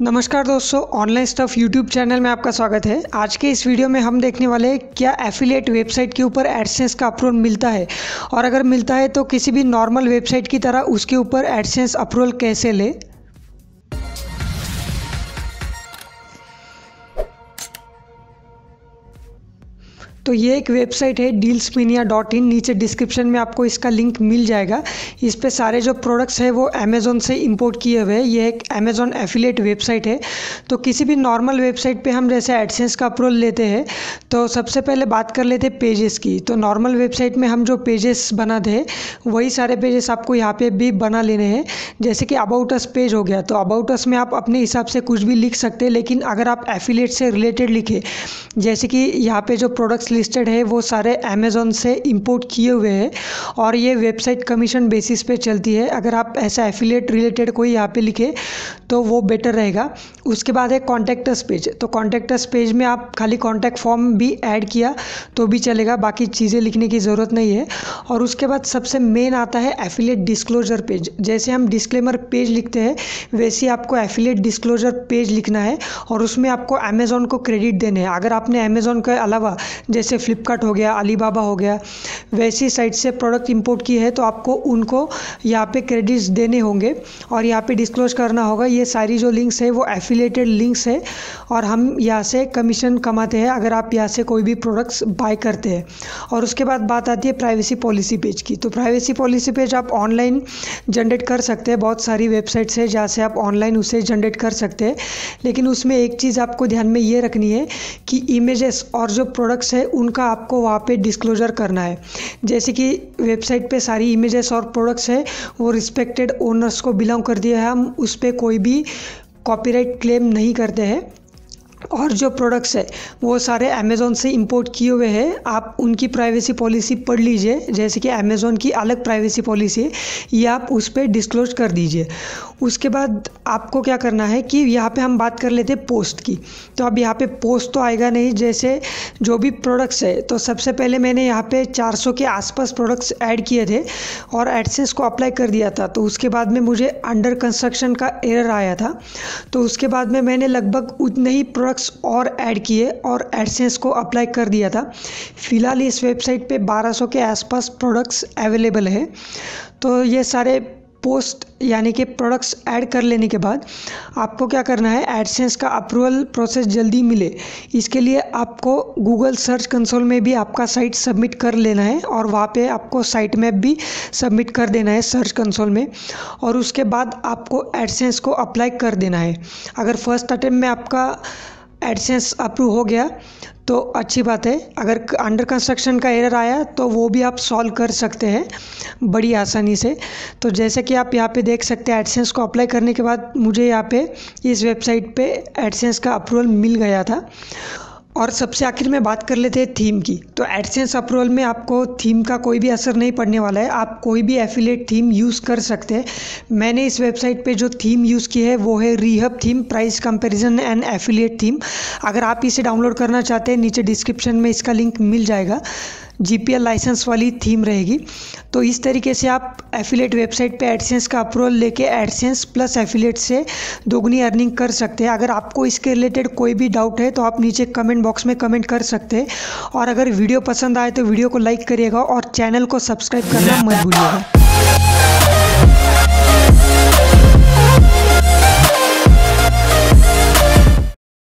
नमस्कार दोस्तों online stuff YouTube channel में आपका स्वागत है। आज के इस वीडियो में हम देखने वाले हैं, क्या एफिलिएट वेबसाइट के ऊपर एडसेंस का अप्रूवल मिलता है? और अगर मिलता है तो किसी भी नॉर्मल वेबसाइट की तरह उसके ऊपर एडसेंस अप्रूवल कैसे ले? तो ये एक वेबसाइट है डील्स मीनिया डॉट इन नीचे डिस्क्रिप्शन में आपको इसका लिंक मिल जाएगा। इस पर सारे जो प्रोडक्ट्स हैं, वो अमेज़ोन से इंपोर्ट किए हुए हैं। ये एक अमेज़ोन एफिलेट वेबसाइट है। तो किसी भी नॉर्मल वेबसाइट पे हम जैसे एडसेंस का अप्रूवल लेते हैं तो सबसे पहले बात कर लेते हैं पेजेस की। तो नॉर्मल वेबसाइट में हम जो पेजेस बनाते हैं, वही सारे पेजेस आपको यहाँ पे भी बना लेने हैं। जैसे कि अबाउट अस पेज हो गया तो अबाउट अस में आप अपने हिसाब से कुछ भी लिख सकते हैं, लेकिन अगर आप एफिलेट से रिलेटेड लिखे, जैसे कि यहाँ पे जो प्रोडक्ट्स लिस्टेड है, वो सारे अमेज़ोन से इंपोर्ट किए हुए हैं और ये वेबसाइट कमीशन बेसिस पे चलती है। अगर आप ऐसा एफिलेट रिलेटेड कोई यहाँ पे लिखे तो वो बेटर रहेगा। उसके बाद है कॉन्टैक्टस पेज तो कॉन्टैक्टस पेज में आप खाली कॉन्टैक्ट फॉर्म भी ऐड किया तो भी चलेगा। बाकी चीज़ें लिखने की ज़रूरत नहीं है। और उसके बाद सबसे मेन आता है एफिलेट डिस्क्लोजर पेज जैसे हम डिस्क्लेमर पेज लिखते हैं, वैसे आपको एफिलेट डिस्क्लोजर पेज लिखना है और उसमें आपको अमेज़ोन को क्रेडिट देने हैं। अगर आपने अमेज़ोन के अलावा जैसे जैसे फ्लिपकार्ट हो गया अलीबाबा हो गया, वैसी साइट से प्रोडक्ट इंपोर्ट की है तो आपको उनको यहाँ पे क्रेडिट्स देने होंगे और यहाँ पे डिस्क्लोज करना होगा। ये सारी जो लिंक्स है, वो एफिलेटेड लिंक्स है और हम यहाँ से कमीशन कमाते हैं अगर आप यहाँ से कोई भी प्रोडक्ट्स बाय करते हैं। और उसके बाद बात आती है प्राइवेसी पॉलिसी पेज की। तो प्राइवेसी पॉलिसी पेज आप ऑनलाइन जनरेट कर सकते हैं। बहुत सारी वेबसाइट्स है जहाँ से आप ऑनलाइन उसे जनरेट कर सकते हैं। लेकिन उसमें एक चीज़ आपको ध्यान में ये रखनी है कि इमेजेस और जो प्रोडक्ट्स है उनका आपको वहाँ पे डिस्क्लोजर करना है। जैसे कि वेबसाइट पे सारी इमेजेस और प्रोडक्ट्स है, वो रिस्पेक्टेड ओनर्स को बिलोंग कर दिया है। हम उस पर कोई भी कॉपीराइट क्लेम नहीं करते हैं। और जो प्रोडक्ट्स है, वो सारे अमेज़ोन से इंपोर्ट किए हुए हैं। आप उनकी प्राइवेसी पॉलिसी पढ़ लीजिए, जैसे कि अमेज़ोन की अलग प्राइवेसी पॉलिसी है, ये आप उस पर डिस्क्लोज कर दीजिए। उसके बाद आपको क्या करना है कि यहाँ पे हम बात कर लेते हैं पोस्ट की। तो अब यहाँ पे पोस्ट तो आएगा नहीं, जैसे जो भी प्रोडक्ट्स है तो सबसे पहले मैंने यहाँ पे 400 के आसपास प्रोडक्ट्स ऐड किए थे और एडसेंस को अप्लाई कर दिया था। तो उसके बाद में मुझे अंडर कंस्ट्रक्शन का एरर आया था। तो उसके बाद में मैंने लगभग उतने ही प्रोडक्ट्स और ऐड किए और एडसेंस को अप्लाई कर दिया था। फ़िलहाल इस वेबसाइट पे 1200 के आसपास प्रोडक्ट्स अवेलेबल है। तो ये सारे पोस्ट यानी कि प्रोडक्ट्स ऐड कर लेने के बाद आपको क्या करना है? एडसेंस का अप्रूवल प्रोसेस जल्दी मिले। इसके लिए आपको गूगल सर्च कंसोल में भी आपका साइट सबमिट कर लेना है और वहाँ पे आपको साइट मैप भी सबमिट कर देना है सर्च कंसोल में और उसके बाद आपको एडसेंस को अप्लाई कर देना है। अगर फ़र्स्ट अटैम्प्ट में आपका एडसेंस अप्रूव हो गया तो अच्छी बात है। अगर अंडर कंस्ट्रक्शन का एरर आया तो वो भी आप सॉल्व कर सकते हैं बड़ी आसानी से। तो जैसे कि आप यहाँ पे देख सकते हैं एडसेंस को अप्लाई करने के बाद मुझे यहाँ पे इस वेबसाइट पे एडसेंस का अप्रूवल मिल गया था। और सबसे आखिर में बात कर लेते हैं थीम की। तो एडसेंस अप्रूवल में आपको थीम का कोई भी असर नहीं पड़ने वाला है। आप कोई भी एफिलेट थीम यूज़ कर सकते हैं। मैंने इस वेबसाइट पे जो थीम यूज़ की है, वो है rehab theme price comparison and affiliate theme अगर आप इसे डाउनलोड करना चाहते हैं, नीचे डिस्क्रिप्शन में इसका लिंक मिल जाएगा। जीपीएल लाइसेंस वाली थीम रहेगी। तो इस तरीके से आप एफिलेट वेबसाइट पे एडसेंस का अप्रूवल लेके एडसेंस प्लस एफिलेट से दोगुनी अर्निंग कर सकते हैं। अगर आपको इसके रिलेटेड कोई भी डाउट है तो आप नीचे कमेंट बॉक्स में कमेंट कर सकते हैं। और अगर वीडियो पसंद आए तो वीडियो को लाइक करिएगा और चैनल को सब्सक्राइब करना मत भूलिएगा।